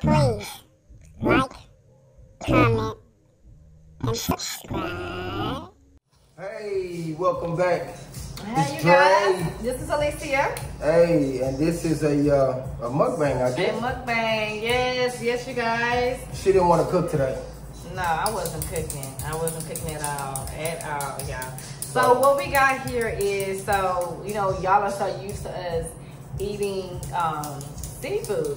please like, comment, and subscribe. Hey, welcome back. Hey, It's you guys. This is Alicia. Hey, and this is a uh, a mukbang, I And guess. mukbang. Yes, yes, you guys. She didn't want to cook today. No, I wasn't cooking. I wasn't cooking at all. At all, y'all. So what we got here is so you know y'all are so used to us eating um, seafood.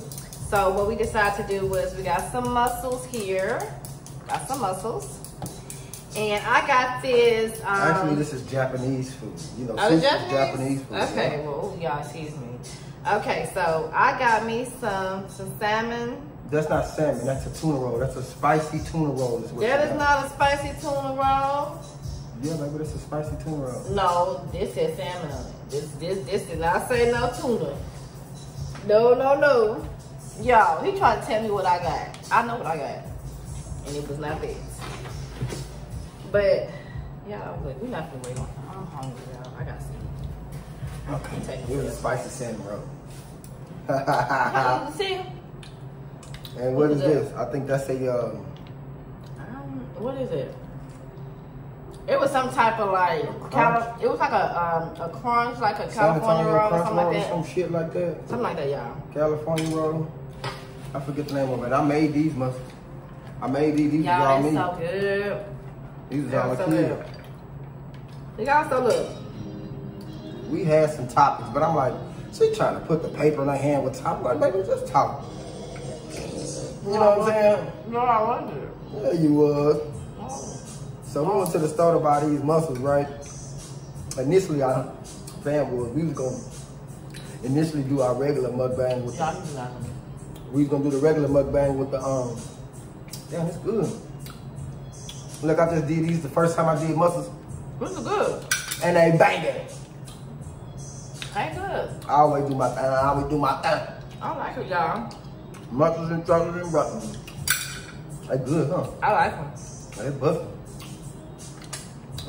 So what we decided to do was we got some mussels here. Got some mussels. And I got this. Um, Actually, this is Japanese food. You know, Oh, Japanese? Japanese food. Okay, well, y'all excuse me. Okay, so I got me some some salmon. That's not salmon. That's a tuna roll. That's a spicy tuna roll. Is what That is not a spicy tuna roll. Yeah, baby, that's a spicy tuna roll. No, this is salmon on it. This this this did not say no tuna. No, no, no. Y'all, he trying to tell me what I got. I know what I got. And it was not this. But y'all, wait, we not gonna wait on I'm hungry, y'all. I got some. Okay. It was a spicy salmon roll. See? and what is is this? I think that's a um, Um, what is it? It was some type of like, Cali- it was like a um a crunch, like a California roll, or something like that. some shit like that. Something like that, y'all. California roll. I forget the name of it. I made these mussels. I made these. These was all Y'all, me. it's so good. These was They're all a so kid. good. They got so look. We had some topics, but I'm like, she trying to put the paper in her hand with top. Like, baby, just talk. You know what I'm saying? No, I wonder. Yeah, you was. So we went to the store to buy these mussels, right? Initially, our plan was we was gonna initially do our regular mukbang with. Y'all, you got them. We was gonna do the regular mukbang with the um. Damn, it's good. Look, I just did these the first time I did mussels, This is good. and they banging. Ain't good. I always do my thing. I always do my thing. I like it, y'all. Mussels and chocolate and Brussels. They good, huh? I like them. They busting.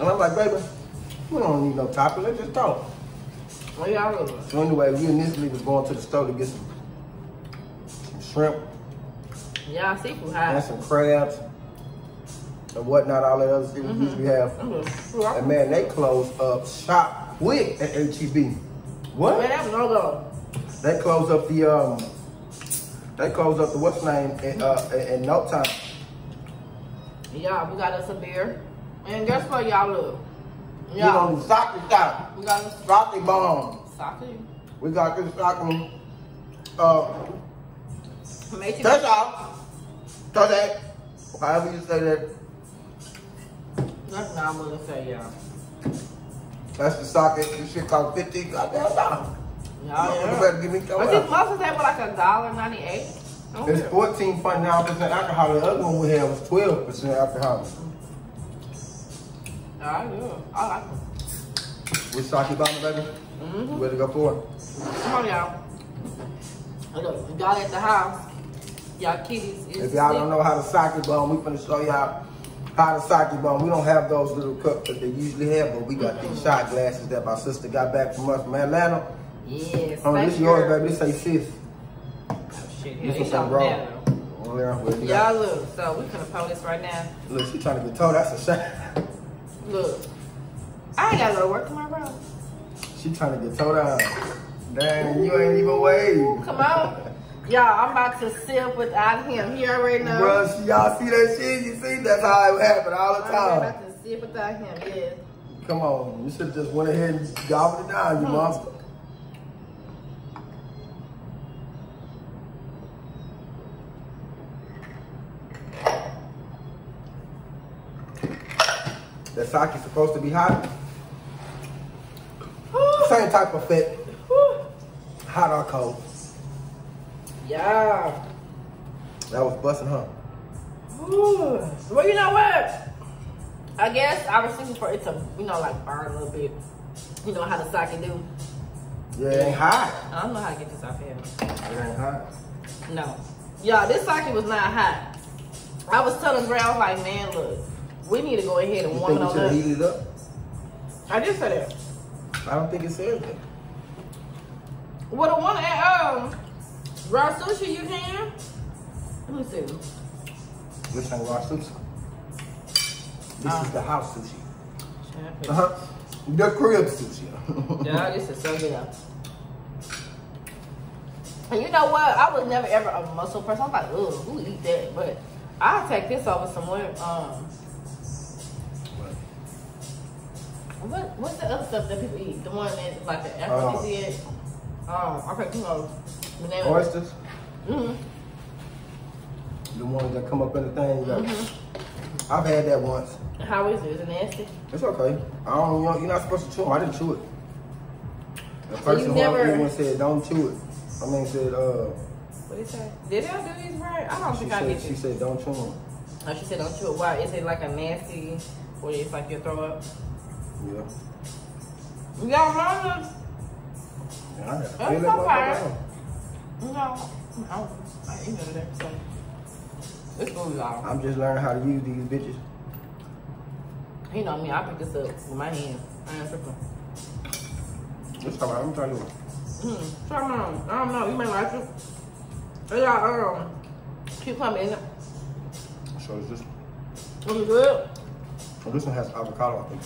And I'm like, baby, we don't need no topping. Let's just talk. What y'all? So anyway, we initially was going to the store to get some shrimp Y'all seafood high. and some crabs and whatnot, all that other shit we usually have. Mm-hmm. And man, they closed up shop quick at HEB. Man, What? that was no go. They closed up the um. They closed up the what's name in uh in, in no time. Y'all, we got us a beer. And guess what, y'all look? We gonna Y'all, sake shop, we got us sake bomb. sake. We got this sake. Uh, Make it. touch off, touch that. However you say that. That's not what I'm gonna say, y'all. That's the sake. This shit cost fifty goddamn dollars. Y'all, You better give me some. But these muffins have like a dollar ninety eight. It's fourteen point nine percent alcohol. The other one we had was twelve percent alcohol. I do. I like them. With sake bomb, baby. Mm-hmm. You ready to go for it? Come on, y'all. Look, we got at the house. Y'all kitties If y'all don't know how to sake bomb, we finna show y'all how to sake bomb. We don't have those little cups that they usually have, but we got these shot glasses that my sister got back from us from Atlanta. Yes. Oh, thank this you. yours, baby. This say sis. Oh, shit. This is they some show raw. now. Oh, yeah, well, you got- Y'all look. So we finna pull this right now. Look, she trying to get told that's a shot. Look. I ain't gotta go to work tomorrow. She trying to get told out. Dang, you ain't even wave. Come on. Y'all, I'm about to sip without him. He already know. Bruh, y'all see that shit? You see? That's how it happen all the time. I'm about to sip without him. Yes. Come on, you should just went ahead and gobbled it down, you Hmm. monster. The sake is supposed to be hot. Same type of fit, hot or cold. Yeah. That was busting, huh? Ooh. Well, you know what? I guess I was thinking for it to, you know, like burn a little bit. You know how the sake do. Yeah, it ain't hot. I don't know how to get this off here. It ain't hot. No. Y'all, this sake was not hot. I was telling Gray, I was like, man, look, we need to go ahead and You warm it on up. heated it up? I did say that. I don't think it says that. Well, the one at um, raw sushi you can. Let me see. This ain't raw sushi. This is the house sushi. Should I put- Uh huh. The crib sushi. Yeah, this is so good. And you know what? I was never ever a mussel person. I'm like, ugh, who eat that? But I'll take this over some more. Um, what what's the other stuff that people eat? The one that like the Uh, aphrodisiac. Um, I can't think of the name. of it. Oysters, Mhm. the ones that come up in the thing. you got- Mm-hmm. I've had that once. How is it? Is it nasty? It's okay. I don't. You know, you're not supposed to chew them. I didn't chew it. The So person you who never- I'm said, "Don't chew it." I mean, said, uh, What did say? Did y'all do these right? I don't she think I said, did she said, "Don't chew them." Oh, she said don't chew it. Why? Is it like a nasty, or it's like you throw up? Yeah. Y'all know And I had to That's feel it okay. Motherfucker. No, I don't. I ain't none of that. So it's cool, y'all. I'm just learning how to use these bitches. You know me. I pick this up with my hands. I ain't tripping. It's all right. I'm trying to. Hmm. Try mine. I don't know. You may like it. They got um cucumber in it. So it's just. Looking good. Oh, this one has avocado. I think.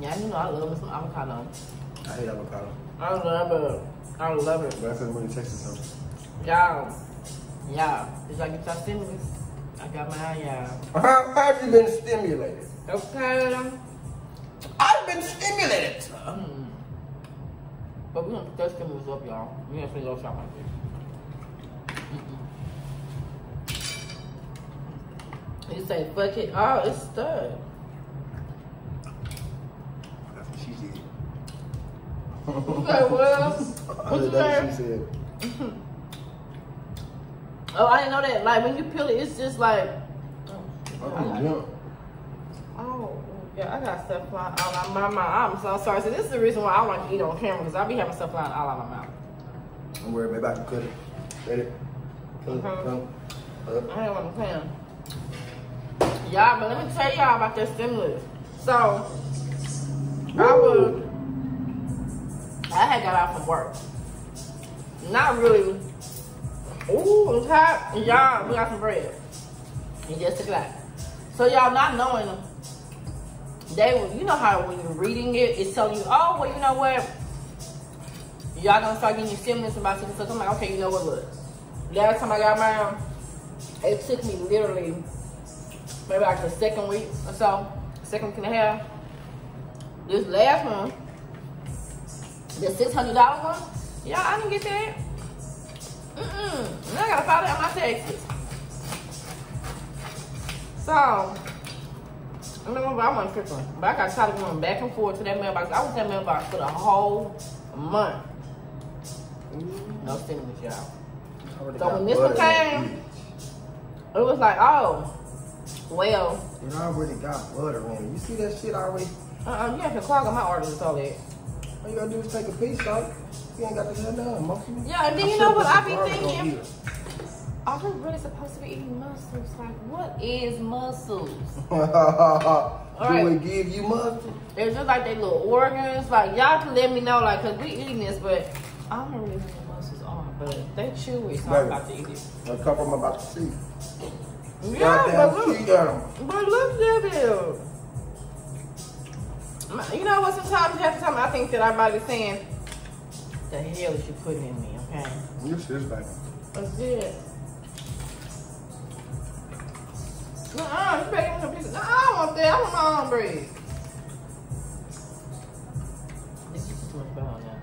Yeah, you know I love me some avocado. I hate avocado. I don't love it. I love it. But I couldn't really taste it. So. Y'all. Y'all. Did y'all get y'all stimulus? I got mine, y'all. How have you been stimulated? Okay. I've been stimulated. Mm. But we're gonna put stimulus up, y'all. We gonna finish our shop like this. Mm-mm. You say fuck it. Oh, it's stirred. That's what she said. Okay, well, what you That's what she said. Oh, I didn't know that. Like when you peel it, it's just like. I'm drunk. Oh, yeah, I got stuff flying all out my mouth. I'm so sorry. So this is the reason why I want to eat on camera because I be having stuff flying all out of my mouth. Don't worry, baby. I can cut it. Cut it. Cut it. Cut it. I ain't want to plan. Y'all, but let me tell y'all about that stimulus. So, I was, I had got out from work. Not really. Ooh, it's hot. And Y'all, we got some bread. And just took it out. So y'all not knowing, they you know how when you're reading it, it's telling you, oh, well, you know what? Y'all gonna start getting your stimulus about and such. I'm like, okay, you know what, look. Last time I got mine, it took me literally maybe like the second week or so, second week and a half. This last one, the six hundred dollar one, yeah, I didn't get that. Mm-mm. And I gotta file that on my taxes. So, I don't know if I want to one, but I got tired of going back and forth to that mailbox. I was at that mailbox for the whole month. Mm-hmm. No stimulus, y'all. So when this one came- It was like, oh, well, bitch. It already got butter in it. You see that shit already? uh-uh, you have to clog on my orders and all that. All you gotta do is take a piece, dog. You ain't got to have done, monkey. Yeah, and then you know what I be some garlic on thinking? Are we really supposed to be eating mussels? Like, what is mussels? Do right. it give you muscle? It's just like they little organs. Like, y'all can let me know, like, because we eating this, but I don't really know what mussels are. But they chewy, so I'm about to eat it. A couple I'm about to see. Yeah, Goddamn but look, but look at it. You know what? Sometimes, half the time, I think that our body's saying, the hell is you putting in me, okay? You this baby. That's it. Uh-uh, you better give me some pieces. No, I don't want that. I want my own bread. This is too much brown now.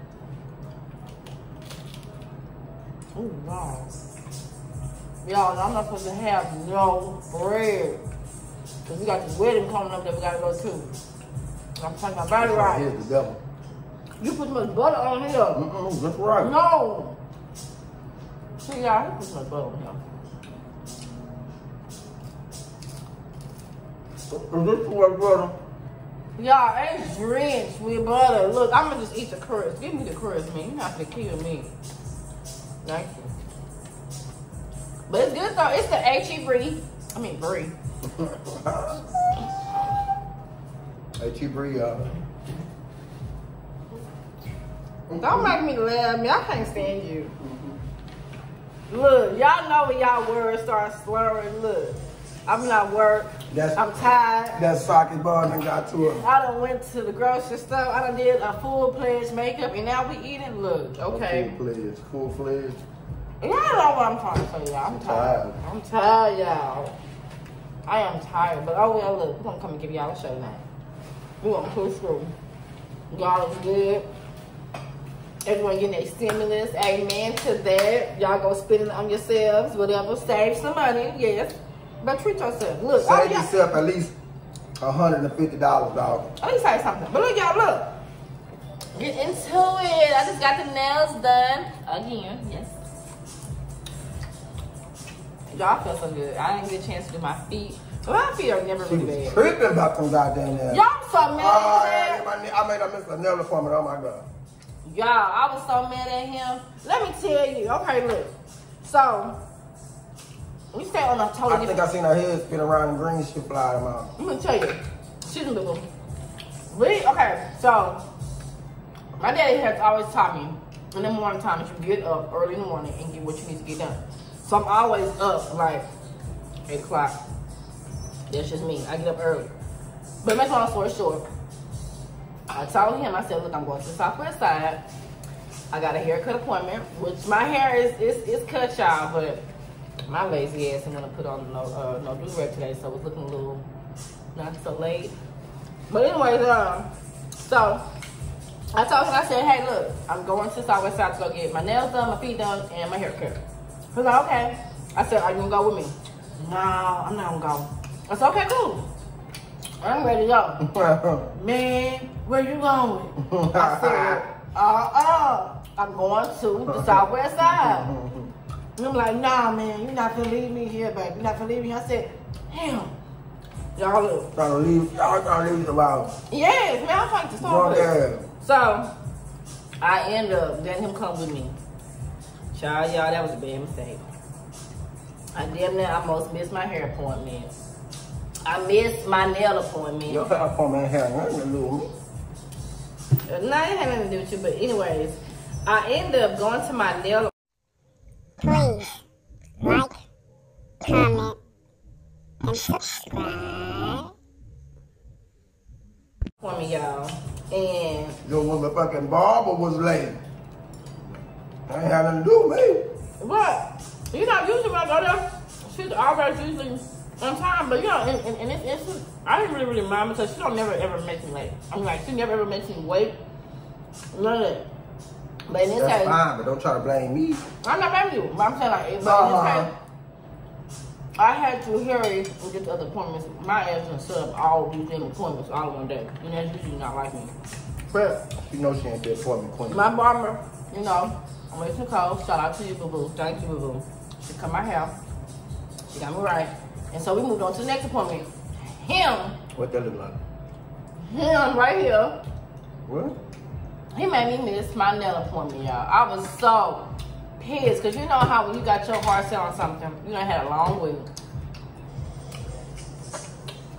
Oh, wow. Y'all, I'm not supposed to have no bread. Because we got this wedding coming up that we got to go to. I'm talking my body right. Here's the devil. You put too much butter on here. Mm-mm, that's right. No. See, y'all, he put some butter on here. Is this what brother? Y'all, it's drenched with butter. Look, I'm gonna just eat the crust. Give me the crust, man. You're not gonna kill me. Thank you. But it's good though. It's the H E brie. I mean brie. Hey, Chief Bree, uh, Don't make me laugh, me. I can't stand you. Look, y'all know when y'all words start slurring. Look, I'm not work. That's- I'm tired. That socket bar done got to her. I done went to the grocery store. I done did a full fledged makeup, and now we eating. Look, okay. Full fledged. Full fledged. Y'all know what I'm trying to tell y'all. I'm tired. I'm tired, y'all. I am tired, but oh well. Look, we're gonna come and give y'all a show now. We gonna push through. Y'all is good. Everyone getting their stimulus. Amen to that. Y'all go spend it on yourselves, whatever. Save some money, yes. But treat yourself. Look, oh, Save yourself at least $150, dog. Let me tell you something. But look, y'all, look. Get into it. I just got the nails done again. Yes. Y'all feel so good. I didn't get a chance to do my feet. My feet are never She really was bad. tripping about them goddamn nails. Y'all so mad Oh, at ah, yeah, my ne- I made her miss a nail appointment. Oh, my God. Y'all, I was so mad at him. Let me tell you. Okay, look. So, we stay on a totally I think I seen her head spin around and green shit fly out. I'm gonna tell you. she's me, boo. We okay. So my daddy has always taught me in the morning time that you get up early in the morning and get what you need to get done. So I'm always up like eight o'clock. That's just me. I get up early. But make long story short, I told him, I said, look, I'm going to the Southwest side. I got a haircut appointment, which my hair is is, is cut, y'all, but my lazy ass ain't gonna put on no uh, no do rag today, so it's looking a little not so late. But anyways, um, so I told him, I said, hey, look, I'm going to Southwest Side to go get my nails done, my feet done, and my hair cut. He was like, okay. I said, are you gonna go with me? No, I'm not gonna go. I said, okay, cool. I'm ready to go. Man, where you going? I said, uh-uh. I'm going to the Southwest Side. And I'm like, nah, man, you're not gonna leave me here, baby. You're not gonna leave me. I said, damn. Y'all look. trying to leave, y'all trying to leave the house. Yes, man, I'm trying to start with. So, I end up letting him come with me. Child, y'all, that was a bad mistake. I damn near almost missed my hair appointment. I missed my nail appointment. Your hair appointment had nothing to do with me. No, it had nothing to do with you, but anyways, I end up going to my nail Please like, comment, and subscribe. For me, y'all. And Your motherfucking barber was late. I ain't had nothing to do with me. What? You know, usually when I go there, she's always usually on time. But you know, in this instance, I didn't really really mind because she don't never ever make me late. I'm like, she never ever makes me wait. None of that. But in this That's case, fine, but don't try to blame me. I'm not blaming you. But I'm saying like, but Uh-huh. in this case, I had to hurry and get to other appointments. My ass and set up all these damn appointments all in one day, and that's usually not like me. But You know she ain't the appointment queen. my barber, you know, I'm Miss Nicole. Shout out to you, boo boo. Thank you, boo boo. She cut my hair. She got me right. And so we moved on to the next appointment. Him, What that look like? him right here. What? He made me miss my nail appointment, y'all. I was so pissed because you know how when you got your heart set on something, you done had a long week.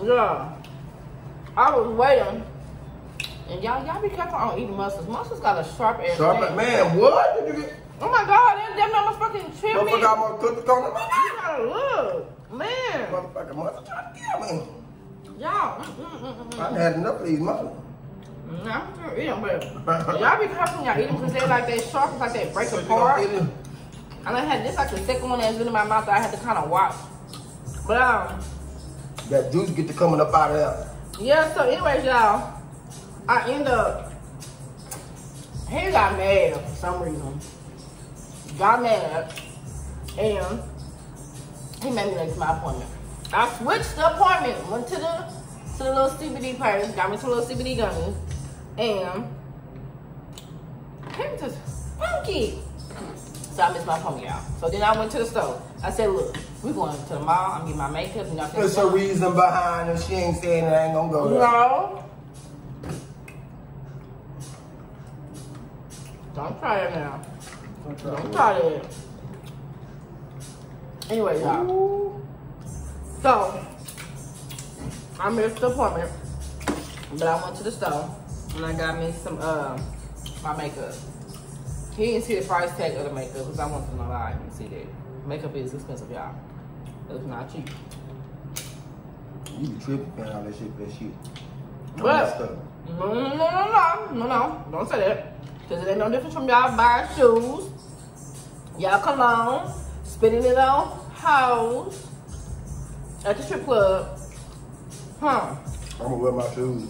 Yeah. I was waiting. And y'all, y'all be careful on eating mussels. Mussels got a sharp edge. Sharp, man, what? Did you get? Oh my god, them, them motherfucking trip me. Motherfucker more cookies on the You gotta look, man. Motherfucker, mother trying to kill me. Y'all, mm, mm, mm, mm, I mm. had enough of these mothers. Nah, I'm eat them, but y'all be careful when y'all eat them because they like they sharp, it's like they break apart. And I had this like the second one that's been in my mouth that I had to kind of watch. But um, That juice get to coming up out of there. yeah. So, anyways, y'all, I end up. He got mad for some reason. Got mad, and he made me late to my appointment. I switched the appointment. Went to the to the little CBD place. Got me some little CBD gummies, and came to funky. So I missed my appointment, y'all. So then I went to the store. I said, look, we're going to the mall. I'm getting my makeup. And y'all There's a reason behind it. She ain't saying it I ain't gonna go there. No. Don't try it now. Try it. Anyway, y'all. So, I missed the appointment, but I went to the store and I got me some uh my makeup. He didn't see the price tag of the makeup because I want to know how I can see that. Makeup is expensive, y'all. It's not cheap. You be tripping paying all that shit for that shit. But- No, no, no, no, no, no, no. Don't say that. Because it ain't no difference from y'all buying shoes. Y'all cologne, spending it on hoes at the strip club. Huh. I'm gonna wear my shoes.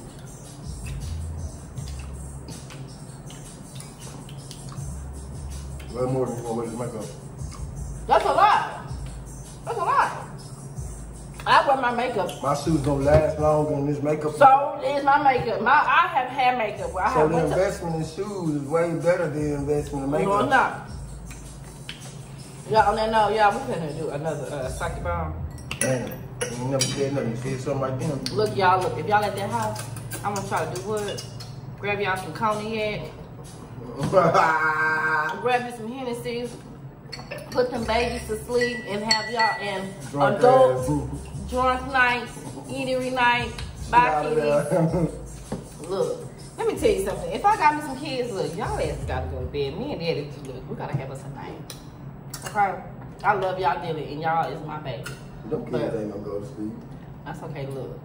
Way more than you gonna wear this makeup. That's a lot. That's a lot. I wear my makeup. My shoes don't last longer than this makeup. So is my makeup. My I have hair makeup. Where I So have the to, investment in shoes is way better than the investment in makeup. No, I'm not. Y'all that note, y'all, we finna do another uh, sake bomb. Damn. You never said nothing. You said something like that. Look, y'all, look, if y'all at that house, I'm gonna try to do what? Grab y'all some cognac, grab you some Hennessy, put them babies to sleep, and have y'all in Drunk adult ass. drunk nights, eatery night, Get buy kitties. Look, let me tell you something. If I got me some kids, look, y'all ass gotta go to bed. Me and Daddy, look, we gotta have us a night. I love y'all dearly, and y'all is my baby. Them kids ain't gonna go to sleep. That's okay, look.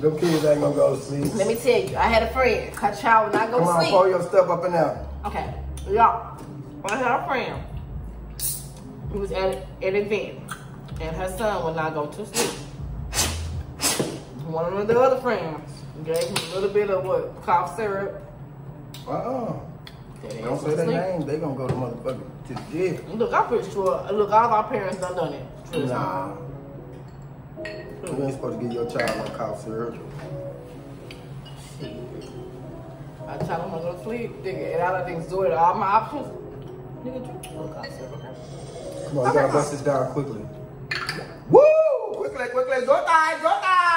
Them kids ain't gonna go to sleep. Let me tell you, I had a friend. Her child would not go to sleep. Come on, pull your stuff up and out. Okay, y'all. I had a friend who was at an event, and her son would not go to sleep. One of the other friends gave him a little bit of what cough syrup. Uh-uh. That Don't say their name. They gonna go to motherfucker to the jail. Look, I'm pretty sure. Look, all our parents done done it. Trust me. Nah. You ain't supposed to give your child no cough syrup. Shit. I tell them to go to sleep, nigga, and I done exhausted all my options. Nigga, drink a little cough syrup. Come on, you gotta bust this down quickly. Woo! Quickly, quickly. Go time, go time!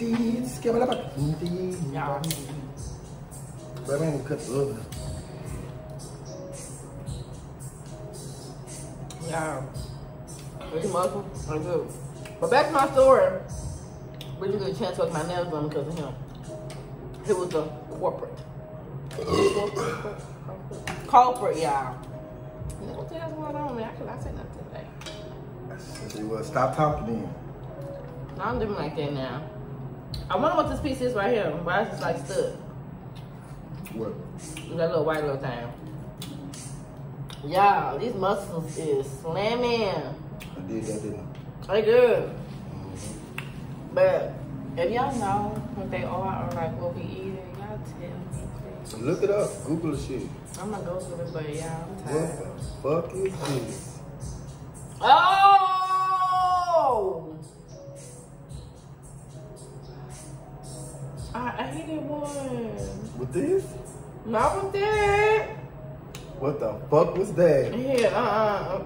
Skip it, skip it, Y'all. But I ain't cut the oven. Yeah. These mussels are good. But back to my story. We didn't get a chance to work my nails done because of him. He was a corporate. corporate, y'all. What the hell's going on, man? I cannot say nothing today. Well, stop talking then. No, I'm doing like that now. I wonder what this piece is right here. Why is this like stuck? What? That little white little thing. Y'all, these mussels is slamming. I did that, didn't I? They good. Mm-hmm. But if y'all know what they are or like what we eating, y'all tell me please. Look it up. Google the shit. I'm gonna go through it, but y'all, I'm tired. What the fuck is this? Oh! I, hate it one. With this? Not with that. What the fuck was that? Yeah, uh-uh.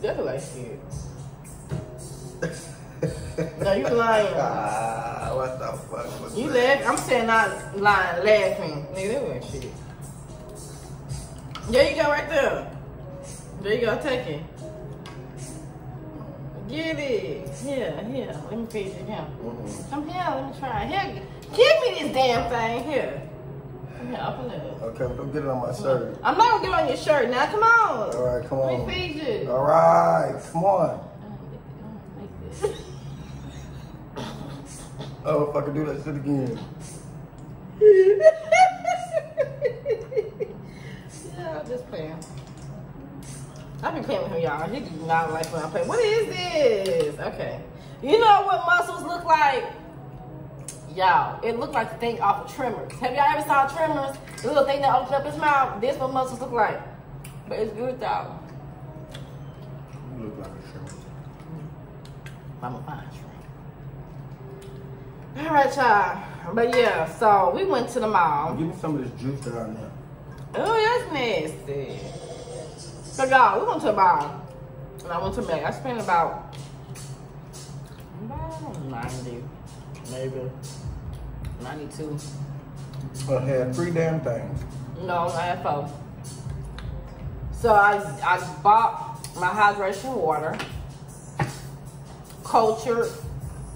That's like shit. No, you lying. ah, what the fuck was that? You that? laugh. I'm saying not lying, laughing. Nigga, that wasn't shit. There you go, right there. There you go, take it. Get it. Here, here. Let me feed you here. Mm-mm. Come here, let me try. Here, give me this damn thing here. Come here, open it. Okay, don't get it on my shirt. I'm not gonna get on your shirt now. Come on. All right, come on. Let me feed you. All right, come on. Oh, if I could do that shit again. yeah, I'm just playing. I've been playing with him, y'all. He do not like when I play. What is this? Okay. You know what mussels look like? Y'all, it looked like the thing off of Tremors. Have y'all ever saw Tremors? The little thing that opens up his mouth. This what mussels look like. But it's good though. You look like a shrimp. I'm a fine shrimp. All right, y'all. But yeah, so we went to the mall. Give me some of this juice down there. Oh, that's nasty. So y'all, we went to the bar. And I went to Mac. I spent about, about 90, maybe. 92. I had three damn things. No, I had four. So I I bought my hydration water, cultured,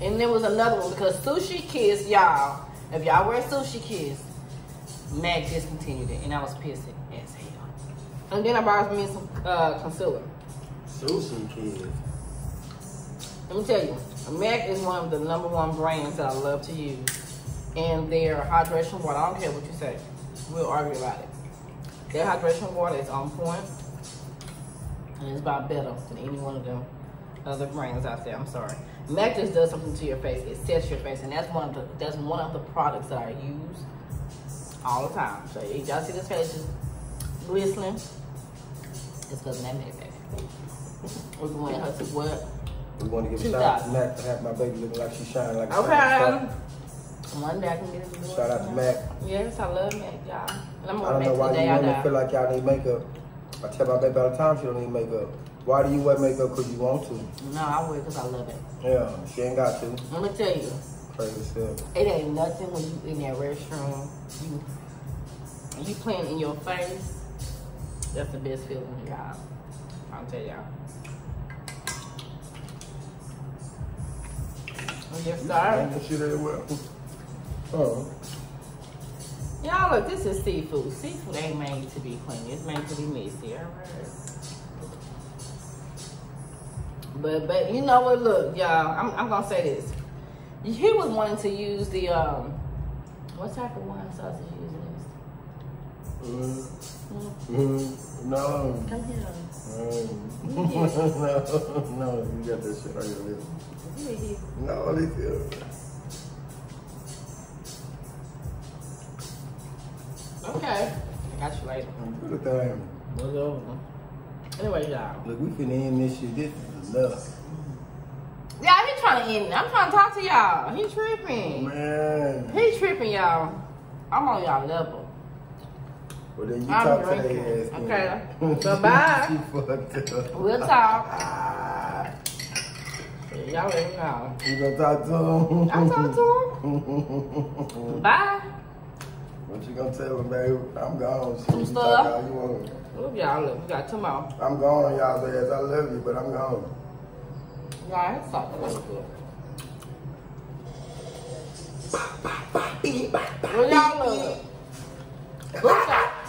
and there was another one because Sushi Kiss, y'all. If y'all wear Sushi Kiss, Mac discontinued it, and I was pissed. And then I bought me some uh, concealer. Sushi kids. Let me tell you, MAC is one of the number one brands that I love to use. And their hydration water, I don't care what you say, we'll argue about it. Their hydration water is on point. point, and it's about better than any one of them other brands out there. I'm sorry. MAC just does something to your face. It sets your face, and that's one of the that's one of the products that I use all the time. So y'all see this face just glistening, it's because of that MAC baby. We're going her to what? We want to give a Two shout out to. Mac to have my baby looking like she shining like a Okay. shining star. One day I can get it. Shout out to Mac. Yes, I love Mac, y'all. I'm I gonna don't know why you I women feel like y'all need makeup. I tell my baby all the time she don't need makeup. Why do you wear makeup? Because you want to. No, I wear it because I love it. Yeah, she ain't got to. Let me tell you, Crazy stuff. it ain't nothing when you in that restroom, you you playing in your face. That's the best feeling, y'all. I'll tell y'all. Yes, sir. Ain't the shit everywhere. Oh. Y'all look, this is seafood. Seafood ain't made to be clean. It's made to be messy. Alright. But but you know what? Look, y'all. I'm I'm gonna say this. He was wanting to use the um. What type of wine sauce is he using this? Mm. No. Come here. Mm. no, no, you got that shit on your lip. Here it is. No, they feel. Okay. Got you later. Do the thing. What's over? Anyway, y'all. Look, we finna end this shit. This is enough. Yeah, he trying to end. it. I'm trying to talk to y'all. He tripping. Man. He tripping, y'all. I'm on y'all level. Well, then you I'm talk to drinking. their ass. Okay. then. Bye-bye. you fucked up. We'll talk. Y'all let me know. you gonna talk to him? I'll talk to him. Bye. What you gonna tell him, babe? I'm gone. Some stuff. you want. Look, y'all. Look, we got two more. I'm gone on y'all's ass. I love you, but I'm gone. Y'all, it's something really good. Well, y'all look. Boo thing.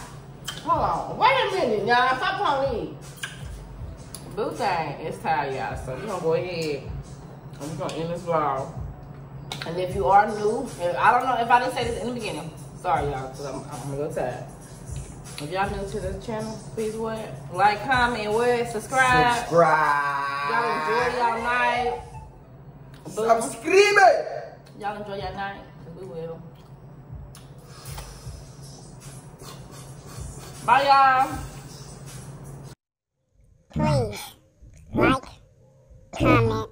Hold on. Wait a minute, y'all. Stop on me. Boo thing is tired, y'all. So we're gonna go ahead. and We're gonna end this vlog. And if you are new, and I don't know if I didn't say this in the beginning. Sorry, y'all, because I'm, I'm gonna go tired. If y'all new to this channel, please what? Like, comment, what? Subscribe. Subscribe. Y'all enjoy y'all night. Boo. Subscribe. Y'all enjoy your night. Bye, y'all. Please like, comment,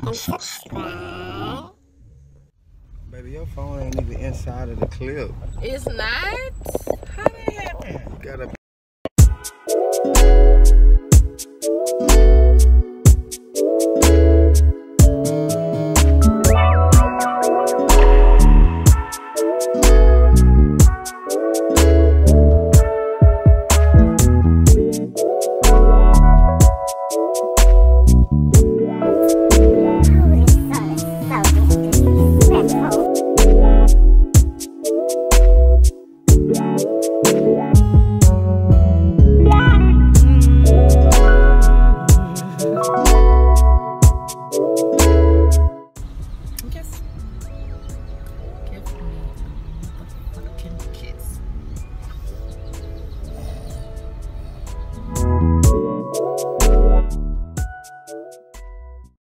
and subscribe. Baby, your phone ain't even inside of the clip. It's not. How did it happen? You gotta